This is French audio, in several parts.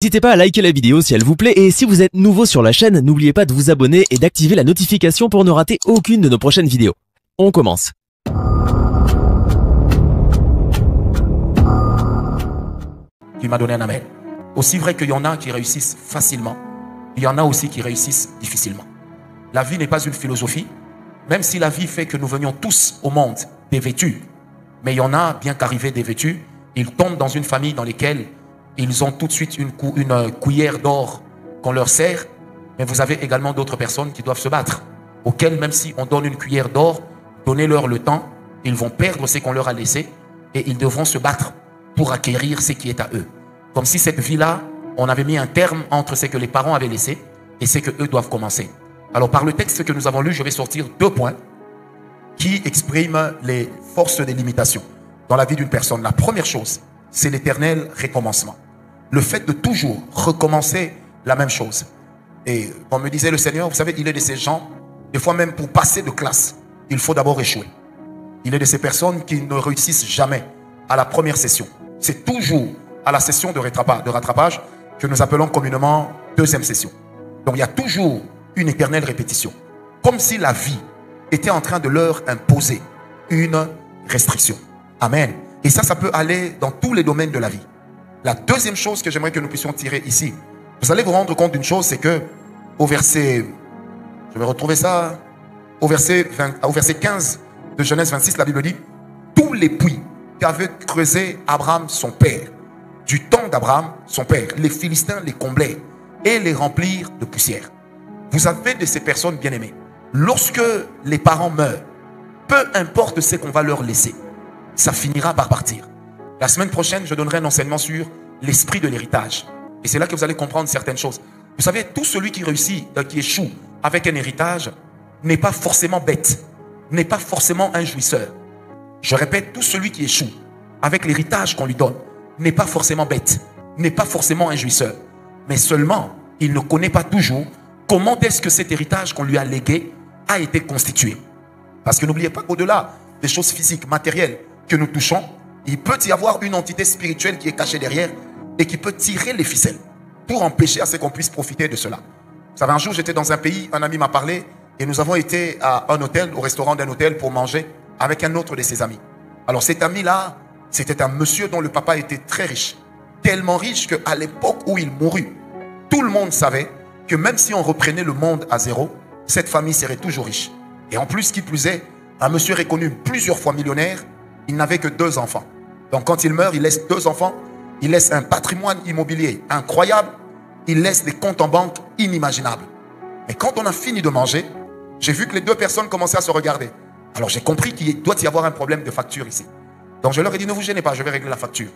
N'hésitez pas à liker la vidéo si elle vous plaît et si vous êtes nouveau sur la chaîne, n'oubliez pas de vous abonner et d'activer la notification pour ne rater aucune de nos prochaines vidéos. On commence. qui m'a donné un amen. Aussi vrai qu'il y en a qui réussissent facilement, il y en a aussi qui réussissent difficilement. La vie n'est pas une philosophie, même si la vie fait que nous venions tous au monde dévêtus. Mais il y en a, bien qu'arrivés dévêtus, ils tombent dans une famille dans laquelle ils ont tout de suite une, une euh, cuillère d'or qu'on leur sert. Mais vous avez également d'autres personnes qui doivent se battre, auxquelles même si on donne une cuillère d'or, donnez-leur le temps, ils vont perdre ce qu'on leur a laissé et ils devront se battre pour acquérir ce qui est à eux. Comme si cette vie-là, on avait mis un terme entre ce que les parents avaient laissé et ce que eux doivent commencer. Alors par le texte que nous avons lu, je vais sortir deux points qui expriment les forces des limitations dans la vie d'une personne. La première chose, c'est l'éternel recommencement. Le fait de toujours recommencer la même chose. Et comme me disait le Seigneur, vous savez, il est de ces gens, des fois même pour passer de classe, il faut d'abord échouer. Il est de ces personnes qui ne réussissent jamais à la première session. C'est toujours à la session de rattrapage, de rattrapage que nous appelons communément deuxième session. Donc il y a toujours une éternelle répétition. Comme si la vie était en train de leur imposer une restriction. Amen. Et ça, ça peut aller dans tous les domaines de la vie. La deuxième chose que j'aimerais que nous puissions tirer ici, vous allez vous rendre compte d'une chose, c'est que au verset, je vais retrouver ça, au verset, au verset 15 de Genèse 26, la Bible dit, tous les puits qu'avait creusé Abraham son père, du temps d'Abraham son père, les Philistins les comblaient et les remplirent de poussière. Vous avez de ces personnes bien aimées. Lorsque les parents meurent, peu importe ce qu'on va leur laisser, ça finira par partir. La semaine prochaine, je donnerai un enseignement sur l'esprit de l'héritage. Et c'est là que vous allez comprendre certaines choses. Vous savez, tout celui qui réussit, euh, qui échoue avec un héritage, n'est pas forcément bête, n'est pas forcément un jouisseur. Je répète, tout celui qui échoue avec l'héritage qu'on lui donne n'est pas forcément bête, n'est pas forcément un jouisseur. Mais seulement, il ne connaît pas toujours comment est-ce que cet héritage qu'on lui a légué a été constitué. Parce que n'oubliez pas qu'au-delà des choses physiques, matérielles que nous touchons, il peut y avoir une entité spirituelle qui est cachée derrière et qui peut tirer les ficelles pour empêcher à ce qu'on puisse profiter de cela. Vous savez, un jour, j'étais dans un pays, un ami m'a parlé et nous avons été à un hôtel, au restaurant d'un hôtel pour manger avec un autre de ses amis. Alors cet ami-là, c'était un monsieur dont le papa était très riche. Tellement riche qu'à l'époque où il mourut, tout le monde savait que même si on reprenait le monde à zéro, cette famille serait toujours riche. Et en plus, qui plus est, un monsieur reconnu plusieurs fois millionnaire, il n'avait que deux enfants. Donc quand il meurt, il laisse deux enfants, il laisse un patrimoine immobilier incroyable, il laisse des comptes en banque inimaginables. Mais quand on a fini de manger, j'ai vu que les deux personnes commençaient à se regarder. Alors j'ai compris qu'il doit y avoir un problème de facture ici. Donc je leur ai dit, ne vous gênez pas, je vais régler la facture.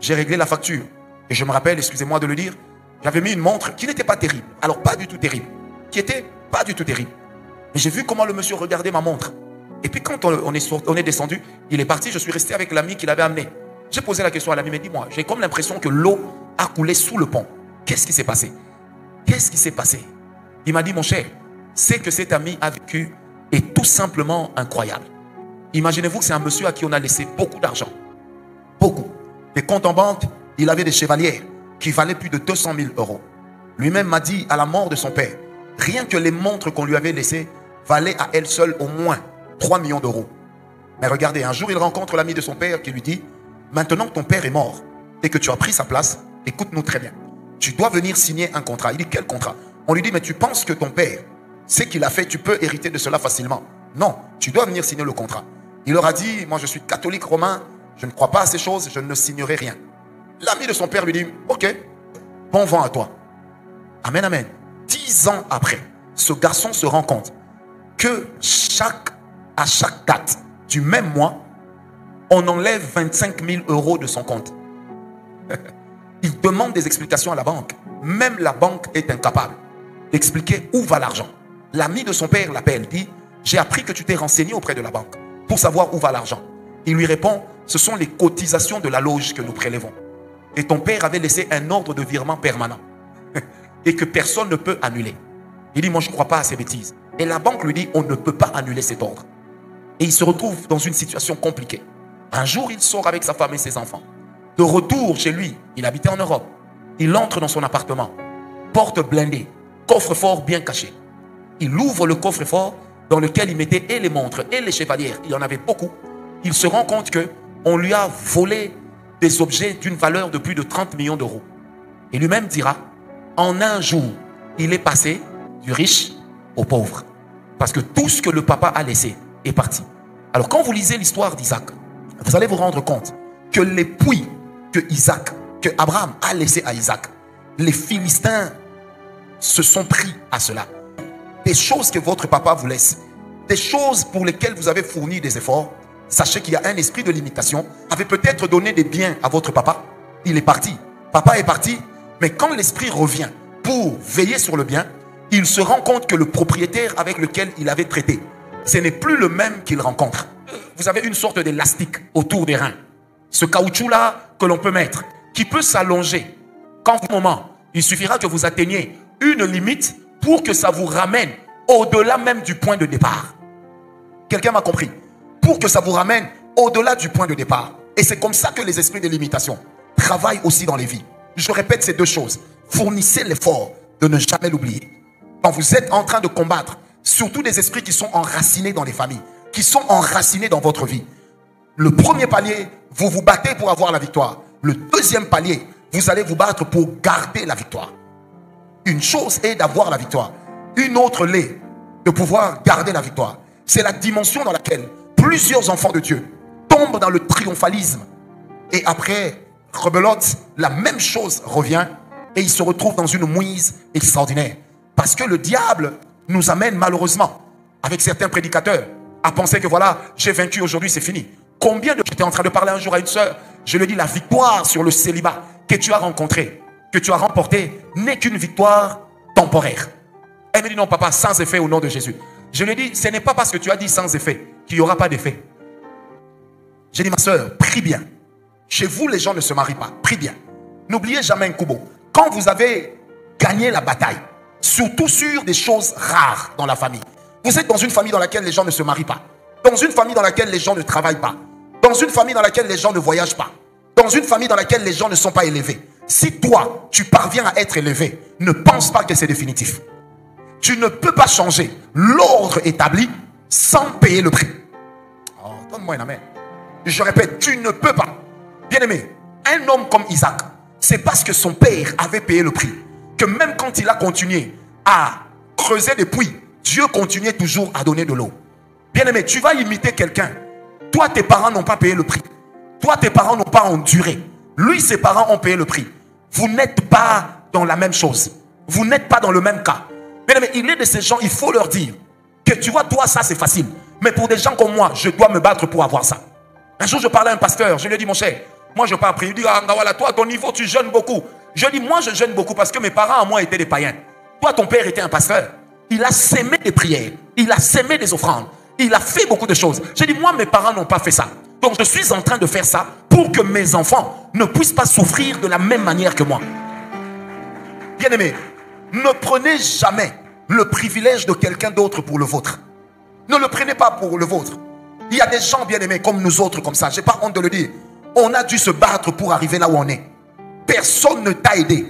J'ai réglé la facture. Et je me rappelle, excusez-moi de le dire, j'avais mis une montre qui n'était pas terrible. Alors pas du tout terrible. Qui était pas du tout terrible. Mais j'ai vu comment le monsieur regardait ma montre. Et puis quand on est, on est descendu, il est parti, je suis resté avec l'ami qui l'avait amené. J'ai posé la question à l'ami, mais dis-moi, j'ai comme l'impression que l'eau a coulé sous le pont. Qu'est-ce qui s'est passé? Qu'est-ce qui s'est passé? Il m'a dit, mon cher, c'est que cet ami a vécu est tout simplement incroyable. Imaginez-vous que c'est un monsieur à qui on a laissé beaucoup d'argent. Beaucoup. Des comptes en banque, il avait des chevaliers qui valaient plus de 200 000 euros. Lui-même m'a dit à la mort de son père, rien que les montres qu'on lui avait laissées valaient à elles seules au moins 3 millions d'euros. Mais regardez, un jour il rencontre l'ami de son père qui lui dit, maintenant que ton père est mort et que tu as pris sa place, écoute-nous très bien. Tu dois venir signer un contrat. Il dit, quel contrat? On lui dit, mais tu penses que ton père, ce qu'il a fait, tu peux hériter de cela facilement. Non, tu dois venir signer le contrat. Il leur a dit, moi je suis catholique romain, je ne crois pas à ces choses, je ne signerai rien. L'ami de son père lui dit, ok, bon vent à toi. Amen, amen. Dix ans après, ce garçon se rend compte que chaque, à chaque date du même mois, on enlève 25 000 euros de son compte. Il demande des explications à la banque. Même la banque est incapable d'expliquer où va l'argent. L'ami de son père l'appelle, dit, j'ai appris que tu t'es renseigné auprès de la banque pour savoir où va l'argent. Il lui répond, ce sont les cotisations de la loge que nous prélevons. Et ton père avait laissé un ordre de virement permanent et que personne ne peut annuler. Il dit, moi je ne crois pas à ces bêtises. Et la banque lui dit, on ne peut pas annuler cet ordre. Et il se retrouve dans une situation compliquée. Un jour, il sort avec sa femme et ses enfants. De retour chez lui, il habitait en Europe. Il entre dans son appartement, porte blindée, coffre-fort bien caché. Il ouvre le coffre-fort dans lequel il mettait et les montres et les chevalières. Il y en avait beaucoup. Il se rend compte que on lui a volé des objets d'une valeur de plus de 30 millions d'euros. Et lui-même dira, en un jour, il est passé du riche au pauvre. Parce que tout ce que le papa a laissé est parti. Alors quand vous lisez l'histoire d'Isaac, vous allez vous rendre compte que les puits que Isaac, que Abraham a laissé à Isaac, les Philistins se sont pris à cela. Des choses que votre papa vous laisse, des choses pour lesquelles vous avez fourni des efforts, sachez qu'il y a un esprit de limitation, avait peut-être donné des biens à votre papa, il est parti. Papa est parti, mais quand l'esprit revient pour veiller sur le bien, il se rend compte que le propriétaire avec lequel il avait traité, ce n'est plus le même qu'il rencontre. Vous avez une sorte d'élastique autour des reins. Ce caoutchouc-là que l'on peut mettre, qui peut s'allonger. Quand vous moment, il suffira que vous atteigniez une limite pour que ça vous ramène au-delà même du point de départ. Quelqu'un m'a compris Pour que ça vous ramène au-delà du point de départ. Et c'est comme ça que les esprits de limitation travaillent aussi dans les vies. Je répète ces deux choses. Fournissez l'effort de ne jamais l'oublier. Quand vous êtes en train de combattre, surtout des esprits qui sont enracinés dans les familles, qui sont enracinés dans votre vie. Le premier palier, vous vous battez pour avoir la victoire. Le deuxième palier, vous allez vous battre pour garder la victoire. Une chose est d'avoir la victoire. Une autre l'est de pouvoir garder la victoire. C'est la dimension dans laquelle plusieurs enfants de Dieu tombent dans le triomphalisme. Et après, rebelote, la même chose revient et ils se retrouvent dans une mouise extraordinaire. Parce que le diable nous amène malheureusement, avec certains prédicateurs, à penser que voilà, j'ai vaincu aujourd'hui, c'est fini. Combien de... J'étais en train de parler un jour à une soeur, je lui dis, la victoire sur le célibat que tu as rencontré, que tu as remporté, n'est qu'une victoire temporaire. Elle me dit, non papa, sans effet au nom de Jésus. Je lui dis, ce n'est pas parce que tu as dit sans effet qu'il n'y aura pas d'effet. J'ai dit, ma soeur, prie bien. Chez vous, les gens ne se marient pas. Prie bien. N'oubliez jamais un coup Quand vous avez gagné la bataille, Surtout sur des choses rares dans la famille. Vous êtes dans une famille dans laquelle les gens ne se marient pas. Dans une famille dans laquelle les gens ne travaillent pas. Dans une famille dans laquelle les gens ne voyagent pas. Dans une famille dans laquelle les gens ne sont pas élevés. Si toi, tu parviens à être élevé, ne pense pas que c'est définitif. Tu ne peux pas changer l'ordre établi sans payer le prix. Oh, donne-moi un amen. Je répète, tu ne peux pas. Bien aimé, un homme comme Isaac, c'est parce que son père avait payé le prix que même quand il a continué à creuser des puits, Dieu continuait toujours à donner de l'eau. Bien aimé, tu vas imiter quelqu'un. Toi, tes parents n'ont pas payé le prix. Toi, tes parents n'ont pas enduré. Lui, ses parents ont payé le prix. Vous n'êtes pas dans la même chose. Vous n'êtes pas dans le même cas. Bien aimé, il est de ces gens, il faut leur dire que tu vois, toi, ça, c'est facile. Mais pour des gens comme moi, je dois me battre pour avoir ça. Un jour, je parlais à un pasteur. Je lui ai dit, mon cher, moi, je pas appris. Il dit, ah, voilà, toi, ton niveau, tu jeûnes beaucoup. Je dis, moi, je jeûne beaucoup parce que mes parents, à moi, étaient des païens. Toi, ton père était un pasteur. Il a sémé des prières. Il a sémé des offrandes. Il a fait beaucoup de choses. Je dis, moi, mes parents n'ont pas fait ça. Donc, je suis en train de faire ça pour que mes enfants ne puissent pas souffrir de la même manière que moi. Bien aimé, ne prenez jamais le privilège de quelqu'un d'autre pour le vôtre. Ne le prenez pas pour le vôtre. Il y a des gens bien aimés comme nous autres, comme ça. Je n'ai pas honte de le dire. On a dû se battre pour arriver là où on est. Personne ne t'a aidé.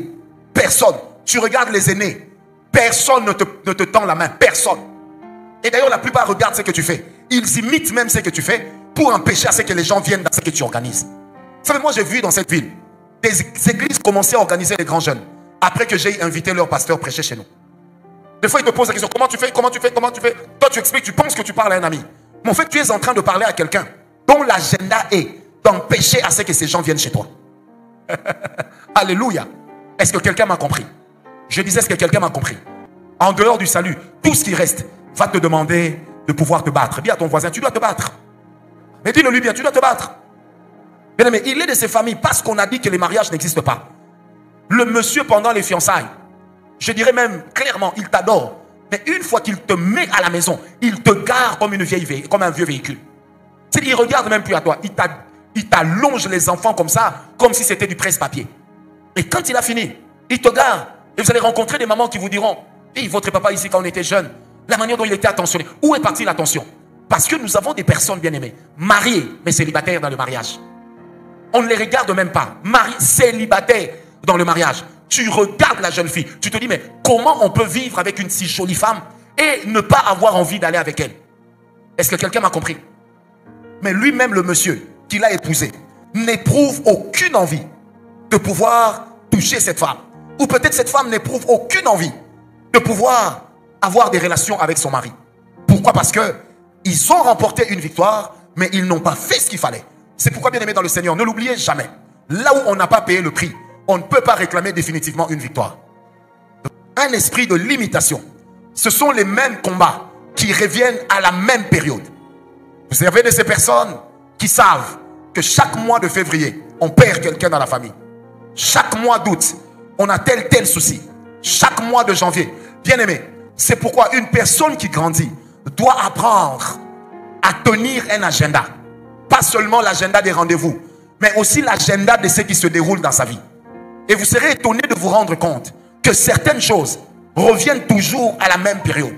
Personne. Tu regardes les aînés. Personne ne te, tend la main. Personne. Et d'ailleurs, la plupart regardent ce que tu fais. Ils imitent même ce que tu fais pour empêcher à ce que les gens viennent dans ce que tu organises. Vous savez, moi j'ai vu dans cette ville des églises commencer à organiser les grands jeunes après que j'ai invité leur pasteur prêcher chez nous. Des fois, ils te posent la question comment tu fais, comment tu fais, comment tu fais? Toi, tu expliques, tu penses que tu parles à un ami. Mais en fait, tu es en train de parler à quelqu'un dont l'agenda est d'empêcher à ce que ces gens viennent chez toi. Alléluia. Est-ce que quelqu'un m'a compris? Je disais, est-ce que quelqu'un m'a compris? En dehors du salut, tout ce qui reste va te demander de pouvoir te battre. Dis à ton voisin, tu dois te battre. Mais dis-le lui bien, tu dois te battre. Bien mais il est de ces familles parce qu'on a dit que les mariages n'existent pas. Le monsieur pendant les fiançailles, je dirais même clairement, il t'adore. Mais une fois qu'il te met à la maison, il te garde comme, une vieille, comme un vieux véhicule. C'est-à-dire, il regarde même plus à toi. Il t'a il t'allonge les enfants comme ça, comme si c'était du presse-papier. Et quand il a fini, il te garde. Et vous allez rencontrer des mamans qui vous diront, et votre papa ici quand on était jeune, la manière dont il était attentionné. Où est partie l'attention? Parce que nous avons des personnes bien aimées, mariées, mais célibataires dans le mariage. On ne les regarde même pas. Mariées, célibataires dans le mariage. Tu regardes la jeune fille. Tu te dis, mais comment on peut vivre avec une si jolie femme et ne pas avoir envie d'aller avec elle? Est-ce que quelqu'un m'a compris? Mais lui-même, le monsieur qui l'a épousé, n'éprouve aucune envie de pouvoir toucher cette femme. Ou peut-être cette femme n'éprouve aucune envie de pouvoir avoir des relations avec son mari. Pourquoi? Parce que ils ont remporté une victoire, mais ils n'ont pas fait ce qu'il fallait. C'est pourquoi, bien aimé dans le Seigneur, ne l'oubliez jamais. Là où on n'a pas payé le prix, on ne peut pas réclamer définitivement une victoire. Un esprit de limitation. Ce sont les mêmes combats qui reviennent à la même période. Vous avez de ces personnes? Qui savent que chaque mois de février, on perd quelqu'un dans la famille. Chaque mois d'août, on a tel tel souci. Chaque mois de janvier. Bien aimé, c'est pourquoi une personne qui grandit doit apprendre à tenir un agenda. Pas seulement l'agenda des rendez-vous, mais aussi l'agenda de ce qui se déroule dans sa vie. Et vous serez étonné de vous rendre compte que certaines choses reviennent toujours à la même période.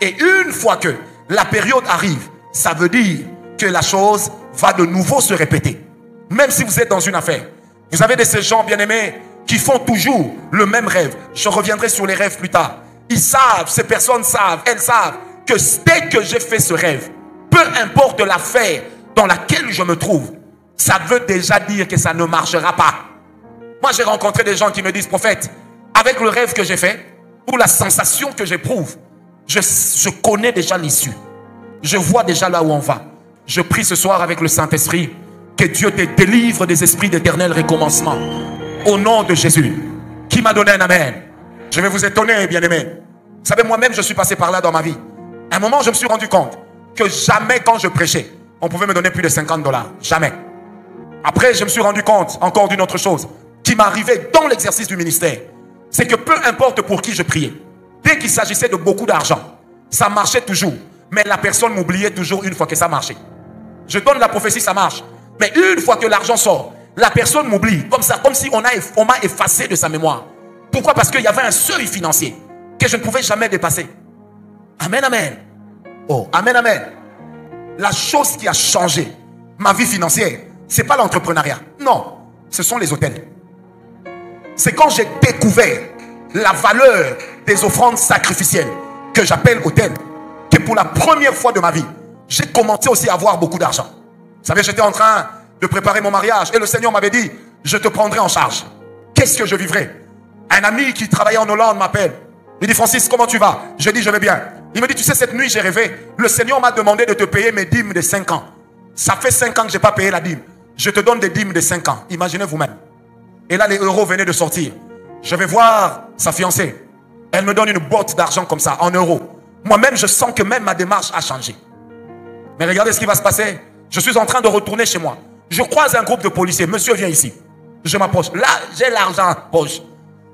Et une fois que la période arrive, ça veut dire que la chose va de nouveau se répéter. Même si vous êtes dans une affaire, vous avez de ces gens bien-aimés qui font toujours le même rêve. Je reviendrai sur les rêves plus tard. Ils savent, ces personnes savent, elles savent que dès que j'ai fait ce rêve, peu importe l'affaire dans laquelle je me trouve, ça veut déjà dire que ça ne marchera pas. Moi, j'ai rencontré des gens qui me disent, prophète, avec le rêve que j'ai fait, ou la sensation que j'éprouve, je, connais déjà l'issue. Je vois déjà là où on va. Je prie ce soir avec le Saint-Esprit que Dieu te délivre des esprits d'éternel recommencement. Au nom de Jésus, qui m'a donné un Amen. Je vais vous étonner, bien-aimés. Vous savez, moi-même, je suis passé par là dans ma vie. À un moment, je me suis rendu compte que jamais quand je prêchais, on pouvait me donner plus de 50 dollars. Jamais. Après, je me suis rendu compte encore d'une autre chose qui m'arrivait dans l'exercice du ministère. C'est que peu importe pour qui je priais, dès qu'il s'agissait de beaucoup d'argent, ça marchait toujours. Mais la personne m'oubliait toujours une fois que ça marchait. Je donne la prophétie, ça marche. Mais une fois que l'argent sort, la personne m'oublie. Comme ça, comme si on, a, on m'a effacé de sa mémoire. Pourquoi? Parce qu'il y avait un seuil financier que je ne pouvais jamais dépasser. Amen, amen. Oh, amen, amen. La chose qui a changé ma vie financière, c'est pas l'entrepreneuriat. Non, ce sont les hôtels. C'est quand j'ai découvert la valeur des offrandes sacrificielles que j'appelle hôtel, que pour la première fois de ma vie, j'ai commencé aussi à avoir beaucoup d'argent. Vous savez, j'étais en train de préparer mon mariage et le Seigneur m'avait dit, je te prendrai en charge. Qu'est-ce que je vivrai? Un ami qui travaillait en Hollande m'appelle. Il dit, Francis, comment tu vas? Je dis, je vais bien. Il me dit, tu sais, cette nuit, j'ai rêvé. Le Seigneur m'a demandé de te payer mes dîmes de 5 ans. Ça fait 5 ans que je n'ai pas payé la dîme. Je te donne des dîmes de 5 ans. Imaginez vous-même. Et là, les euros venaient de sortir. Je vais voir sa fiancée. Elle me donne une botte d'argent comme ça, en euros. Moi-même, je sens que même ma démarche a changé. Mais regardez ce qui va se passer. Je suis en train de retourner chez moi. Je croise un groupe de policiers. Monsieur, viens ici. Je m'approche. Là, j'ai l'argent en poche.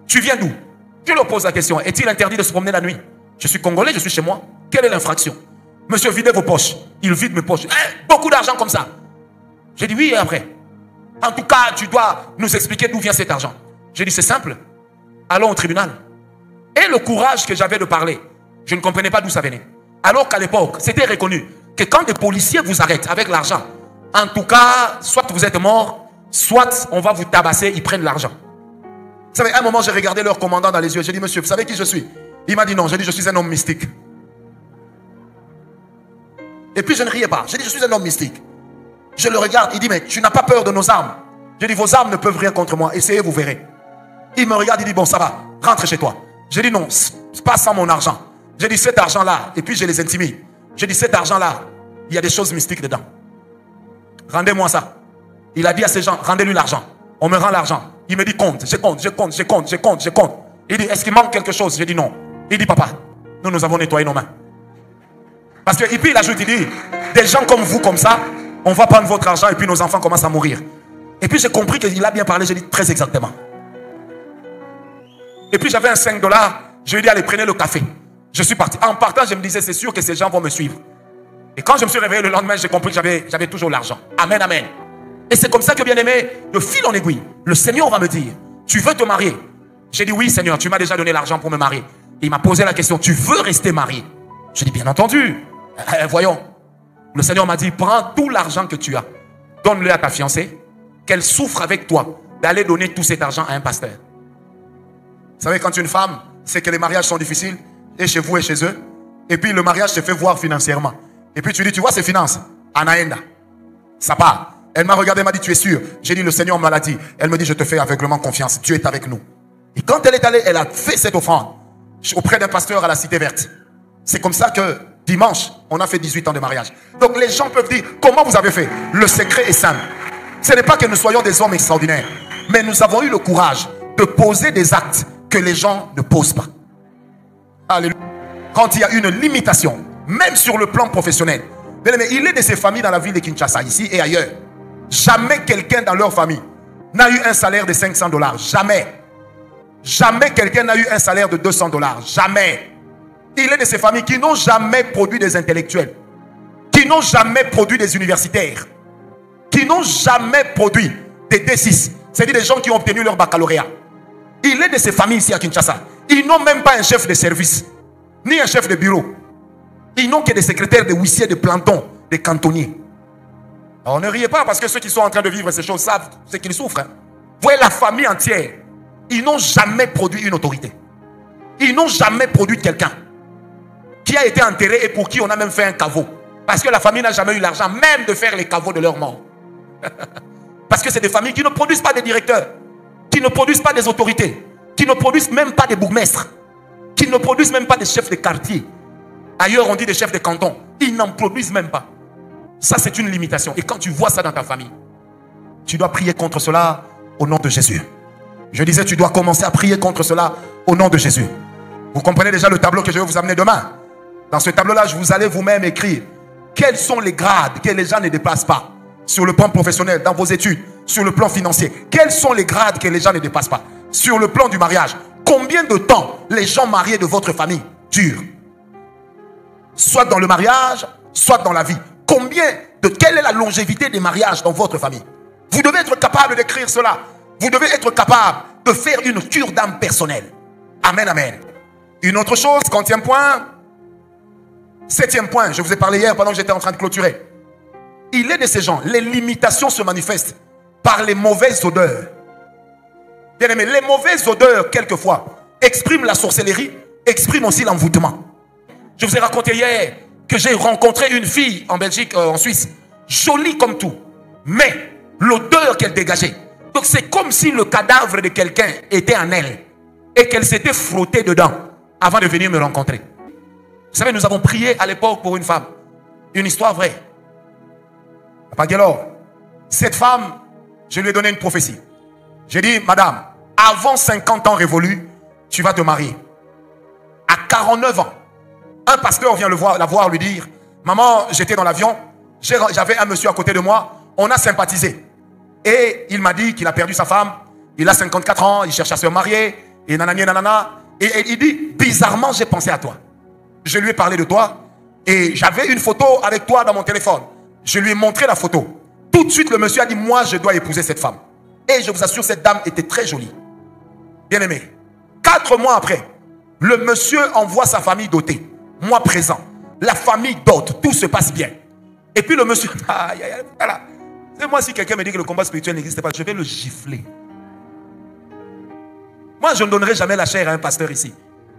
Tu viens d'où? Je leur pose la question? Est-il interdit de se promener la nuit? Je suis congolais, je suis chez moi. Quelle est l'infraction? Monsieur, videz vos poches. Il vide mes poches. Eh, beaucoup d'argent comme ça. J'ai dit oui et après. En tout cas, tu dois nous expliquer d'où vient cet argent. J'ai dit c'est simple. Allons au tribunal. Et le courage que j'avais de parler, je ne comprenais pas d'où ça venait. Alors qu'à l'époque, c'était reconnu que quand des policiers vous arrêtent avec l'argent, en tout cas, soit vous êtes mort, soit on va vous tabasser, ils prennent l'argent. Vous savez, un moment, j'ai regardé leur commandant dans les yeux. J'ai dit, monsieur, vous savez qui je suis? Il m'a dit non. J'ai dit, je suis un homme mystique. Et puis, je ne riais pas. J'ai dit, je suis un homme mystique. Je le regarde. Il dit, mais tu n'as pas peur de nos armes J'ai dit, vos armes ne peuvent rien contre moi. Essayez, vous verrez. Il me regarde. Il dit, bon, ça va. Rentre chez toi. J'ai dit, non, pas sans mon argent. J'ai dit, cet argent-là. Et puis, je les intimide. J'ai dit, cet argent-là, il y a des choses mystiques dedans. Rendez-moi ça. Il a dit à ces gens, rendez-lui l'argent. On me rend l'argent. Il me dit, compte, je compte, je compte, je compte, je compte, je compte. Il dit, est-ce qu'il manque quelque chose? J'ai dit non. Il dit, papa, nous, nous avons nettoyé nos mains. Parce que, et puis il ajoute, il dit, des gens comme vous, comme ça, on va prendre votre argent et puis nos enfants commencent à mourir. Et puis j'ai compris qu'il a bien parlé, j'ai dit très exactement. Et puis j'avais un 5 dollars, je lui ai dit, allez, prenez le café. Je suis parti. En partant, je me disais, c'est sûr que ces gens vont me suivre. Et quand je me suis réveillé le lendemain, j'ai compris que j'avais toujours l'argent. Amen, amen. Et c'est comme ça que, bien aimé, de fil en aiguille, le Seigneur va me dire, tu veux te marier? J'ai dit, oui, Seigneur, tu m'as déjà donné l'argent pour me marier. il m'a posé la question, tu veux rester marié? J'ai dit, bien entendu. Eh, voyons. Le Seigneur m'a dit, prends tout l'argent que tu as, donne-le à ta fiancée, qu'elle souffre avec toi d'aller donner tout cet argent à un pasteur. savez, quand une femme sait que les mariages sont difficiles, et chez vous et chez eux, et puis le mariage se fait voir financièrement. Et puis tu dis, tu vois ces finances, Anaenda, ça part. Elle m'a regardé, elle m'a dit, tu es sûr? J'ai dit, le Seigneur m'a dit. Elle me dit, je te fais aveuglement confiance, Dieu est avec nous. Et quand elle est allée, elle a fait cette offrande auprès d'un pasteur à la Cité Verte. C'est comme ça que dimanche, on a fait 18 ans de mariage. Donc les gens peuvent dire, comment vous avez fait? Le secret est simple. Ce n'est pas que nous soyons des hommes extraordinaires, mais nous avons eu le courage de poser des actes que les gens ne posent pas. Alléluia. Quand il y a une limitation, même sur le plan professionnel. il est de ces familles dans la ville de Kinshasa, ici et ailleurs. Jamais quelqu'un dans leur famille n'a eu un salaire de 500 dollars. Jamais. Jamais quelqu'un n'a eu un salaire de 200 dollars. Jamais. Il est de ces familles qui n'ont jamais produit des intellectuels, qui n'ont jamais produit des universitaires, qui n'ont jamais produit des D6, c'est-à-dire des gens qui ont obtenu leur baccalauréat. Il est de ces familles ici à Kinshasa. Ils n'ont même pas un chef de service, ni un chef de bureau. Ils n'ont que des secrétaires, des huissiers, des plantons, des cantonniers. On ne riez pas parce que ceux qui sont en train de vivre ces choses savent ce qu'ils souffrent. Hein. Voyez la famille entière. Ils n'ont jamais produit une autorité. Ils n'ont jamais produit quelqu'un qui a été enterré et pour qui on a même fait un caveau. Parce que la famille n'a jamais eu l'argent même de faire les caveaux de leur mort. Parce que c'est des familles qui ne produisent pas des directeurs, qui ne produisent pas des autorités, qui ne produisent même pas des bourgmestres, qui ne produisent même pas des chefs de quartier. Ailleurs, on dit des chefs de canton. Ils n'en produisent même pas. Ça, c'est une limitation. Et quand tu vois ça dans ta famille, tu dois prier contre cela au nom de Jésus. Je disais, tu dois commencer à prier contre cela au nom de Jésus. Vous comprenez déjà le tableau que je vais vous amener demain? Dans ce tableau-là, vous allez vous-même écrire quels sont les grades que les gens ne dépassent pas sur le plan professionnel, dans vos études, sur le plan financier? Quels sont les grades que les gens ne dépassent pas? Sur le plan du mariage Combien de temps les gens mariés de votre famille durent? Soit dans le mariage, soit dans la vie. Combien de quelle est la longévité des mariages dans votre famille? Vous devez être capable d'écrire cela. Vous devez être capable de faire une cure d'âme personnelle. Amen, amen. Une autre chose, quantième point, septième point, je vous ai parlé hier pendant que j'étais en train de clôturer. Il est de ces gens, les limitations se manifestent par les mauvaises odeurs. Bien aimé, les mauvaises odeurs, quelquefois, expriment la sorcellerie, expriment aussi l'envoûtement. Je vous ai raconté hier que j'ai rencontré une fille en Belgique, euh, en Suisse, jolie comme tout, mais l'odeur qu'elle dégageait. Donc c'est comme si le cadavre de quelqu'un était en elle et qu'elle s'était frottée dedans avant de venir me rencontrer. Vous savez, nous avons prié à l'époque pour une femme. Une histoire vraie. cette femme, je lui ai donné une prophétie. J'ai dit, madame, avant 50 ans révolus, tu vas te marier. À 49 ans, un pasteur vient le voir, la voir lui dire, maman, j'étais dans l'avion, j'avais un monsieur à côté de moi, on a sympathisé. Et il m'a dit qu'il a perdu sa femme, il a 54 ans, il cherche à se marier, et nanani nanana. Et, et il dit, bizarrement, j'ai pensé à toi. Je lui ai parlé de toi, et j'avais une photo avec toi dans mon téléphone. Je lui ai montré la photo. Tout de suite, le monsieur a dit, moi, je dois épouser cette femme. Et je vous assure, cette dame était très jolie. Bien aimé. Quatre mois après, le monsieur envoie sa famille dotée. Moi présent. La famille dote. Tout se passe bien. Et puis le monsieur, aïe, aïe, voilà. C'est moi, si quelqu'un me dit que le combat spirituel n'existe pas, je vais le gifler. Moi, je ne donnerai jamais la chair à un pasteur ici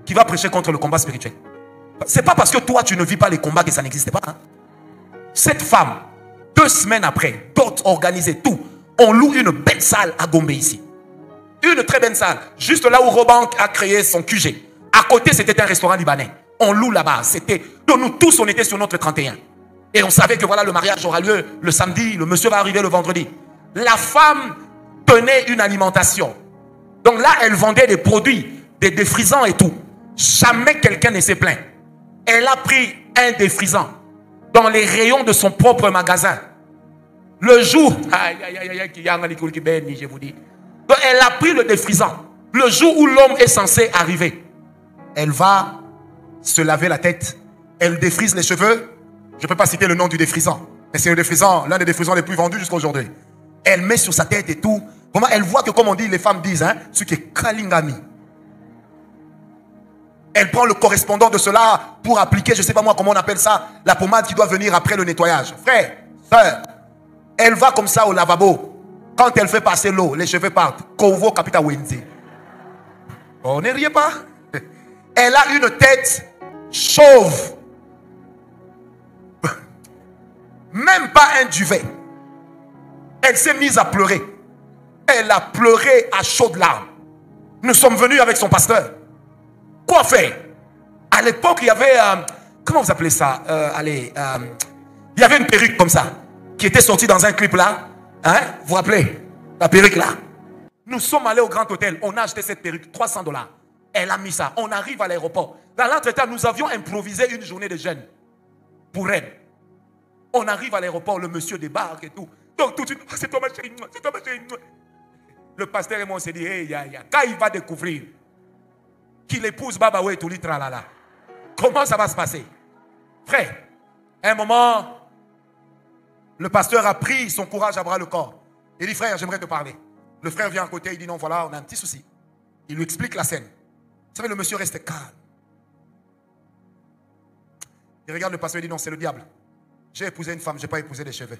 qui va prêcher contre le combat spirituel. C'est pas parce que toi, tu ne vis pas les combats que ça n'existe pas. Hein. Cette femme, deux semaines après, d'autres organisés, tout, on loue une belle salle à Gombe ici. Une très belle salle. Juste là où Robank a créé son QG. À côté, c'était un restaurant libanais. On loue là-bas. C'était, nous tous, on était sur notre 31. Et on savait que voilà, le mariage aura lieu le samedi, le monsieur va arriver le vendredi. La femme tenait une alimentation. Donc là, elle vendait des produits, des défrisants et tout. Jamais quelqu'un ne s'est plaint. Elle a pris un défrisant dans les rayons de son propre magasin. Le jour, je vous dis. Elle a pris le défrisant. Le jour où l'homme est censé arriver, elle va se laver la tête. Elle défrise les cheveux. Je ne peux pas citer le nom du défrisant. Mais c'est le défrisant, l'un des défrisants les plus vendus jusqu'à aujourd'hui. Elle met sur sa tête et tout. Comment elle voit que, comme on dit, les femmes disent, hein, ce qui est kalingami. Elle prend le correspondant de cela pour appliquer, je ne sais pas moi comment on appelle ça, la pommade qui doit venir après le nettoyage. Frère, soeur, elle va comme ça au lavabo. Quand elle fait passer l'eau, les cheveux partent. Kovo Capita Wendy. On ne riez pas. Elle a une tête chauve. Même pas un duvet. Elle s'est mise à pleurer. Elle a pleuré à chaudes larmes. Nous sommes venus avec son pasteur. Quoi faire? À l'époque, il y avait... Euh, comment vous appelez ça? Euh, Allez, euh, il y avait une perruque comme ça qui était sortie dans un clip là. Hein? Vous vous rappelez? La perruque là. Nous sommes allés au Grand Hôtel. On a acheté cette perruque, 300 dollars. Elle a mis ça. On arrive à l'aéroport. Dans l'entretien, nous avions improvisé une journée de jeûne pour elle. On arrive à l'aéroport, le monsieur débarque et tout. Donc tout de suite, ah, c'est toi ma chérie, c'est toi ma chérie. Le pasteur et moi, on s'est dit, hey, ya, ya. quand il va découvrir qu'il épouse Baba Touli Tralala, comment ça va se passer? Frère, un moment, le pasteur a pris son courage à bras le corps. Il dit, frère, j'aimerais te parler. Le frère vient à côté, il dit, non, voilà, on a un petit souci. Il lui explique la scène. Vous savez, le monsieur reste calme. Il regarde le pasteur, il dit, non, c'est le diable. J'ai épousé une femme, je n'ai pas épousé des cheveux.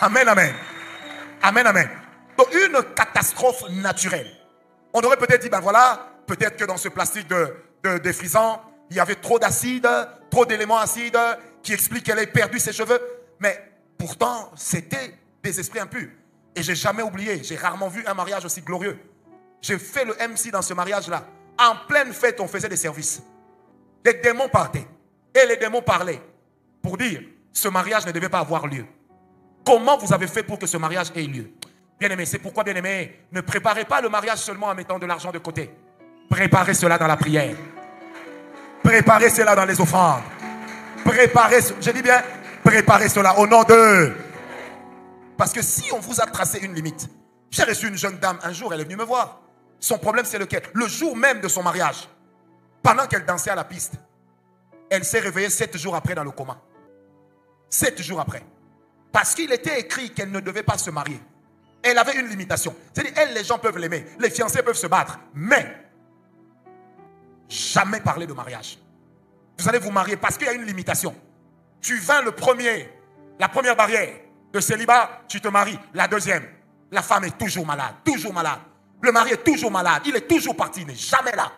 Amen, amen. Amen, amen. Donc, une catastrophe naturelle. On aurait peut-être dit, ben voilà, peut-être que dans ce plastique de, de il y avait trop d'acide, trop d'éléments acides qui expliquent qu'elle ait perdu ses cheveux. Mais pourtant, c'était des esprits impurs. Et j'ai jamais oublié, j'ai rarement vu un mariage aussi glorieux. J'ai fait le MC dans ce mariage-là. En pleine fête, on faisait des services. Les démons partaient. Et les démons parlaient pour dire, ce mariage ne devait pas avoir lieu. Comment vous avez fait pour que ce mariage ait lieu? Bien-aimé, c'est pourquoi, bien-aimé, ne préparez pas le mariage seulement en mettant de l'argent de côté. Préparez cela dans la prière. Préparez cela dans les offrandes. Préparez, je dis bien, préparez cela au nom de... Parce que si on vous a tracé une limite, j'ai reçu une jeune dame un jour, elle est venue me voir. Son problème, c'est lequel? Le jour même de son mariage, pendant qu'elle dansait à la piste, elle s'est réveillée sept jours après dans le coma. Sept jours après. Parce qu'il était écrit qu'elle ne devait pas se marier. Elle avait une limitation. C'est-à-dire, elle, les gens peuvent l'aimer. Les fiancés peuvent se battre. Mais, jamais parler de mariage. Vous allez vous marier parce qu'il y a une limitation. Tu vins le premier, la première barrière de célibat, tu te maries. La deuxième, la femme est toujours malade, toujours malade. Le mari est toujours malade, il est toujours parti, il n'est jamais là.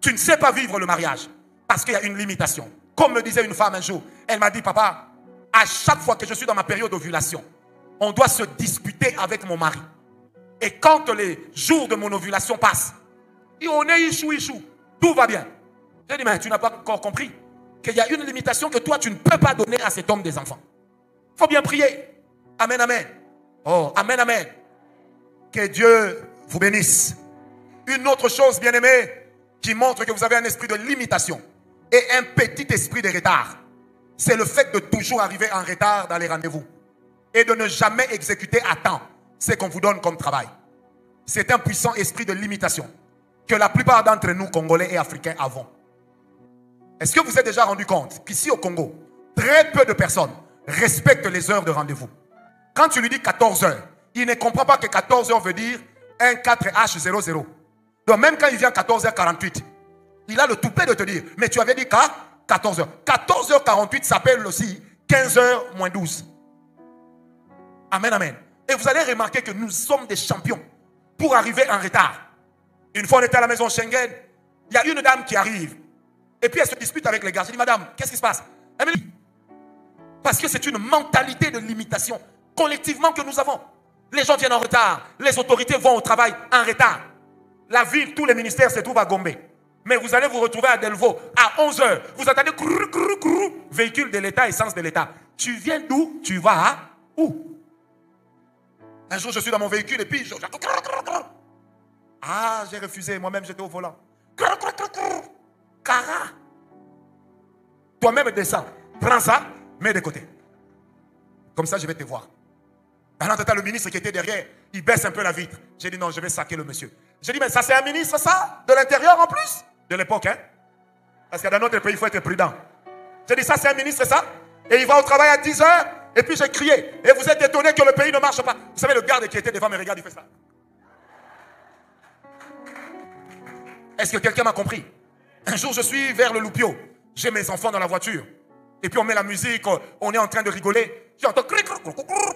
Tu ne sais pas vivre le mariage parce qu'il y a une limitation. Comme me disait une femme un jour, elle m'a dit, papa, à chaque fois que je suis dans ma période d'ovulation, on doit se disputer avec mon mari. Et quand les jours de mon ovulation passent, on est ichou, ichou, tout va bien. J'ai dit, mais tu n'as pas encore compris qu'il y a une limitation que toi, tu ne peux pas donner à cet homme des enfants. Il faut bien prier. Amen, amen. Oh, amen, amen. Que Dieu vous bénisse. Une autre chose, bien aimé, qui montre que vous avez un esprit de limitation et un petit esprit de retard, c'est le fait de toujours arriver en retard dans les rendez-vous et de ne jamais exécuter à temps ce qu'on vous donne comme travail. C'est un puissant esprit de limitation que la plupart d'entre nous, Congolais et Africains, avons. Est-ce que vous êtes déjà rendu compte qu'ici au Congo, très peu de personnes respectent les heures de rendez-vous? Quand tu lui dis 14 heures, il ne comprend pas que 14 heures veut dire 1 4H00. Donc même quand il vient 14h48, il a le toupet de te dire, mais tu avais dit qu'à 14h. 14h48 s'appelle aussi 15h moins 12. Amen, amen. Et vous allez remarquer que nous sommes des champions pour arriver en retard. Une fois on était à la maison Schengen, il y a une dame qui arrive. Et puis elle se dispute avec les gars. Je dis, madame, qu'est-ce qui se passe? Elle me dit, parce que c'est une mentalité de limitation collectivement que nous avons. Les gens viennent en retard. Les autorités vont au travail en retard. La ville, tous les ministères se trouvent à Gombe. Mais vous allez vous retrouver à Delvaux à 11h. Vous attendez véhicule de l'État, essence de l'État. Tu viens d'où? Tu vas à où? Un jour, je suis dans mon véhicule et puis je... Ah, j'ai refusé. Moi-même, j'étais au volant. Cara. Toi-même, descends. Prends ça, mets de côté. Comme ça, je vais te voir. Ce temps, le ministre qui était derrière, il baisse un peu la vitre. J'ai dit non, je vais saquer le monsieur. J'ai dit, mais ça, c'est un ministre, ça De l'intérieur en plus? De l'époque, hein? Parce que dans notre pays, il faut être prudent. J'ai dit, ça, c'est un ministre, ça? Et il va au travail à 10 heures. Et puis j'ai crié. Et vous êtes étonné que le pays ne marche pas. Vous savez, le garde qui était devant me regarde, il fait ça. Est-ce que quelqu'un m'a compris? Un jour, je suis vers le Loupio. J'ai mes enfants dans la voiture. Et puis on met la musique, on est en train de rigoler. J'entends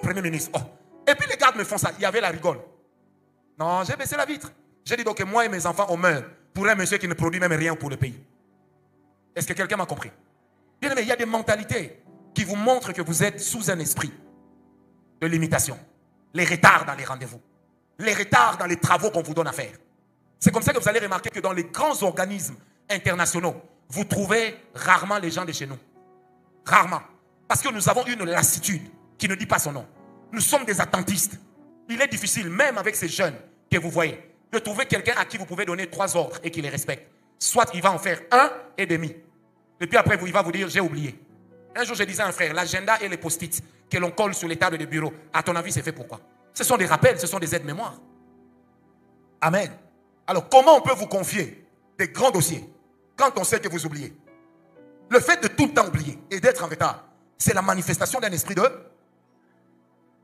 Premier ministre. Oh. Et puis les gardes me font ça. Il y avait la rigole. Non, j'ai baissé la vitre. J'ai dit donc que moi et mes enfants, on meurt pour un monsieur qui ne produit même rien pour le pays. Est-ce que quelqu'un m'a compris? Bien aimé, il y a des mentalités qui vous montrent que vous êtes sous un esprit de limitation. Les retards dans les rendez-vous. Les retards dans les travaux qu'on vous donne à faire. C'est comme ça que vous allez remarquer que dans les grands organismes internationaux, vous trouvez rarement les gens de chez nous. Rarement. Parce que nous avons une lassitude qui ne dit pas son nom. Nous sommes des attentistes. Il est difficile, même avec ces jeunes que vous voyez, de trouver quelqu'un à qui vous pouvez donner trois ordres et qui les respecte. Soit il va en faire un et demi. Et puis après, il va vous dire, j'ai oublié. Un jour, je disais à un frère, l'agenda et les post-it que l'on colle sur les tables de bureau, à ton avis, c'est fait pourquoi? Ce sont des rappels, ce sont des aides-mémoires. Amen. Alors, comment on peut vous confier des grands dossiers quand on sait que vous oubliez? Le fait de tout le temps oublier et d'être en retard, c'est la manifestation d'un esprit de...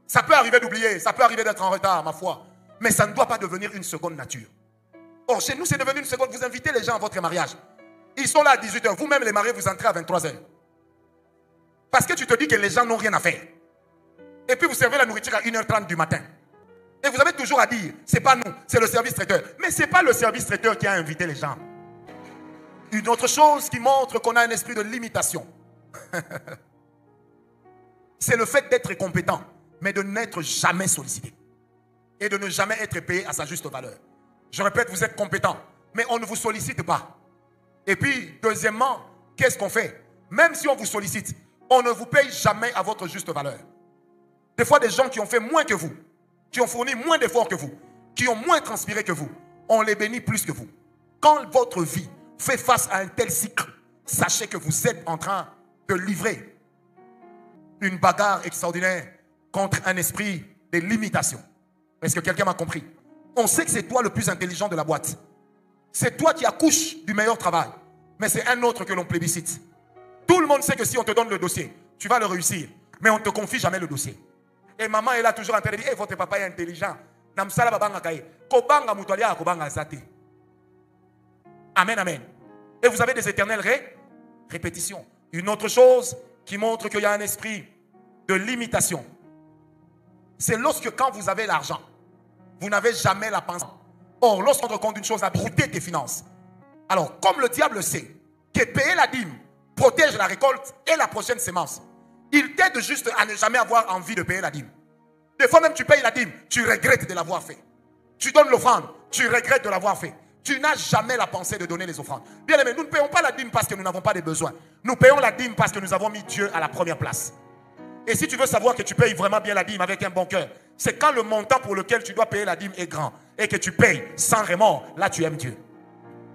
Ça peut arriver d'oublier, ça peut arriver d'être en retard, ma foi, mais ça ne doit pas devenir une seconde nature. Or, chez nous, c'est devenu une seconde. Vous invitez les gens à votre mariage. Ils sont là à 18h. Vous-même, les mariés, vous entrez à 23h. Parce que tu te dis que les gens n'ont rien à faire. Et puis vous servez la nourriture à 1h30 du matin. Et vous avez toujours à dire, c'est pas nous, c'est le service traiteur. Mais c'est pas le service traiteur qui a invité les gens. Une autre chose qui montre qu'on a un esprit de limitation, c'est le fait d'être compétent, mais de n'être jamais sollicité. Et de ne jamais être payé à sa juste valeur. Je répète, vous êtes compétent, mais on ne vous sollicite pas. Et puis, deuxièmement, qu'est-ce qu'on fait? Même si on vous sollicite, on ne vous paye jamais à votre juste valeur. Des fois, des gens qui ont fait moins que vous, qui ont fourni moins d'efforts que vous, qui ont moins transpiré que vous, on les bénit plus que vous. Quand votre vie fait face à un tel cycle, sachez que vous êtes en train de livrer une bagarre extraordinaire contre un esprit de limitation. Est-ce que quelqu'un m'a compris? On sait que c'est toi le plus intelligent de la boîte. C'est toi qui accouches du meilleur travail. Mais c'est un autre que l'on plébiscite. Tout le monde sait que si on te donne le dossier, tu vas le réussir. Mais on ne te confie jamais le dossier. Et maman est là toujours en train de dire, hey, votre papa est intelligent. Amen, amen. Et vous avez des éternelles répétitions. Une autre chose qui montre qu'il y a un esprit de limitation, c'est lorsque quand vous avez l'argent, vous n'avez jamais la pensée. Or, lorsqu'on te compte une chose, à brouter tes finances. Alors, comme le diable sait que payer la dîme protège la récolte et la prochaine semence. Il t'aide juste à ne jamais avoir envie de payer la dîme. Des fois même tu payes la dîme, tu regrettes de l'avoir fait. Tu donnes l'offrande, tu regrettes de l'avoir fait. Tu n'as jamais la pensée de donner les offrandes. Bien aimé, nous ne payons pas la dîme parce que nous n'avons pas de besoins. Nous payons la dîme parce que nous avons mis Dieu à la première place. Et si tu veux savoir que tu payes vraiment bien la dîme avec un bon cœur, c'est quand le montant pour lequel tu dois payer la dîme est grand et que tu payes sans remords, là tu aimes Dieu.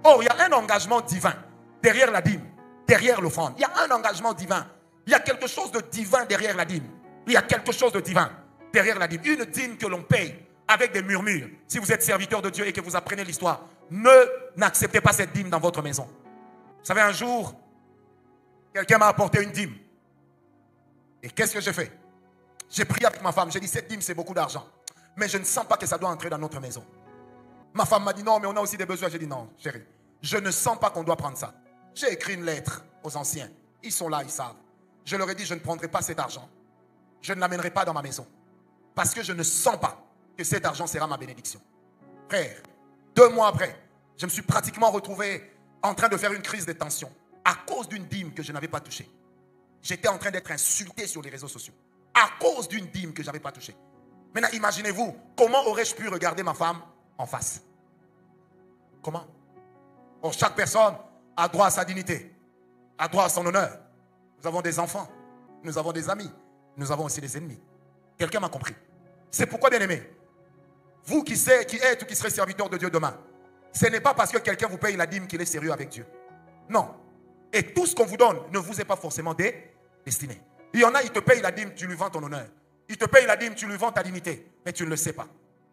Or, il y a un engagement divin derrière la dîme derrière l'offrande. Il y a un engagement divin. Il y a quelque chose de divin derrière la dîme. Il y a quelque chose de divin derrière la dîme. Une dîme que l'on paye avec des murmures. Si vous êtes serviteur de Dieu et que vous apprenez l'histoire, ne n'acceptez pas cette dîme dans votre maison. Vous savez, un jour, quelqu'un m'a apporté une dîme. Et qu'est-ce que j'ai fait? J'ai prié avec ma femme. J'ai dit, cette dîme, c'est beaucoup d'argent. Mais je ne sens pas que ça doit entrer dans notre maison. Ma femme m'a dit, non, mais on a aussi des besoins. J'ai dit, non, chérie, je ne sens pas qu'on doit prendre ça. J'ai écrit une lettre aux anciens. Ils sont là, ils savent. Je leur ai dit, je ne prendrai pas cet argent. Je ne l'amènerai pas dans ma maison. Parce que je ne sens pas que cet argent sera ma bénédiction. Frère, deux mois après, je me suis pratiquement retrouvé en train de faire une crise de tension à cause d'une dîme que je n'avais pas touchée. J'étais en train d'être insulté sur les réseaux sociaux à cause d'une dîme que je n'avais pas touchée. Maintenant, imaginez-vous, comment aurais-je pu regarder ma femme en face? Comment? Pour chaque personne a droit à sa dignité, a droit à son honneur. Nous avons des enfants, nous avons des amis, nous avons aussi des ennemis. Quelqu'un m'a compris. C'est pourquoi, bien aimé, vous qui, êtes ou qui serez serviteur de Dieu demain, ce n'est pas parce que quelqu'un vous paye la dîme qu'il est sérieux avec Dieu. Non. Et tout ce qu'on vous donne ne vous est pas forcément destiné. Il y en a, il te paye la dîme, tu lui vends ton honneur. Il te paye la dîme, tu lui vends ta dignité. Mais tu ne le sais pas.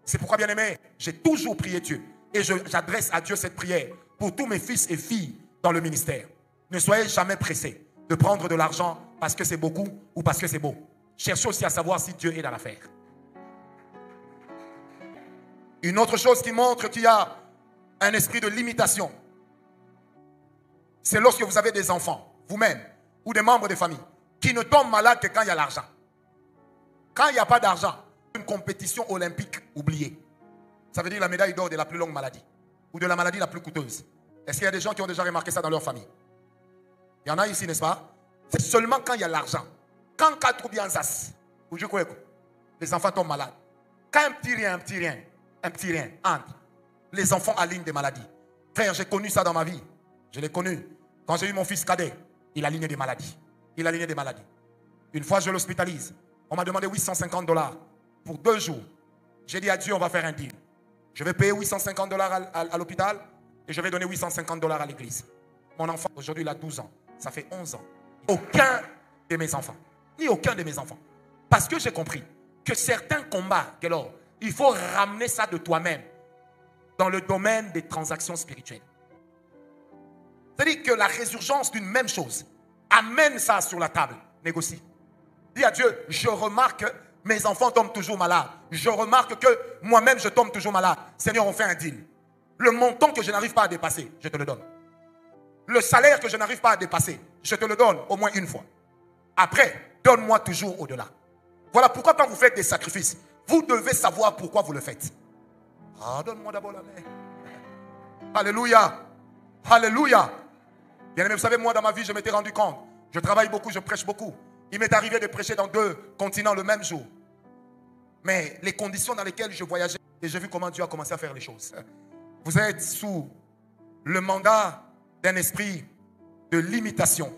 C'est pourquoi, bien aimé, j'ai toujours prié Dieu. Et j'adresse à Dieu cette prière pour tous mes fils et filles dans le ministère. Ne soyez jamais pressés de prendre de l'argent parce que c'est beaucoup ou parce que c'est beau. Cherchez aussi à savoir si Dieu est dans l'affaire. Une autre chose qui montre qu'il y a un esprit de limitation, c'est lorsque vous avez des enfants, vous-même, ou des membres de famille, qui ne tombent malades que quand il y a l'argent. Quand il n'y a pas d'argent, une compétition olympique, oubliez. Ça veut dire la médaille d'or de la plus longue maladie ou de la maladie la plus coûteuse. Est-ce qu'il y a des gens qui ont déjà remarqué ça dans leur famille? Il y en a ici, n'est-ce pas? C'est seulement quand il y a l'argent. Quand quatre ou bien ça, les enfants tombent malades. Quand un petit rien, un petit rien, un petit rien entre, les enfants alignent des maladies. Frère, j'ai connu ça dans ma vie. Je l'ai connu. Quand j'ai eu mon fils cadet, il a aligné des maladies. Il a aligné des maladies. Une fois, je l'hospitalise. On m'a demandé 850 dollars pour deux jours. J'ai dit à Dieu, on va faire un deal. Je vais payer 850 dollars à, l'hôpital et je vais donner 850 dollars à l'église. Mon enfant, aujourd'hui, il a 12 ans. Ça fait 11 ans. Aucun de mes enfants, ni aucun de mes enfants. Parce que j'ai compris que certains combats, alors, il faut ramener ça de toi-même dans le domaine des transactions spirituelles. C'est-à-dire que la résurgence d'une même chose, amène ça sur la table, négocie. Dis à Dieu, je remarque que mes enfants tombent toujours malades. Je remarque que moi-même, je tombe toujours malade. Seigneur, on fait un deal. Le montant que je n'arrive pas à dépasser, je te le donne. Le salaire que je n'arrive pas à dépasser, je te le donne au moins une fois. Après, donne-moi toujours au-delà. Voilà pourquoi quand vous faites des sacrifices, vous devez savoir pourquoi vous le faites. Ah, donne-moi d'abord la main. Alléluia. Alléluia. Bien aimé, vous savez, moi dans ma vie, je m'étais rendu compte. Je travaille beaucoup, je prêche beaucoup. Il m'est arrivé de prêcher dans deux continents le même jour. Mais les conditions dans lesquelles je voyageais, et j'ai vu comment Dieu a commencé à faire les choses. Vous êtes sous le mandat d'un esprit de limitation.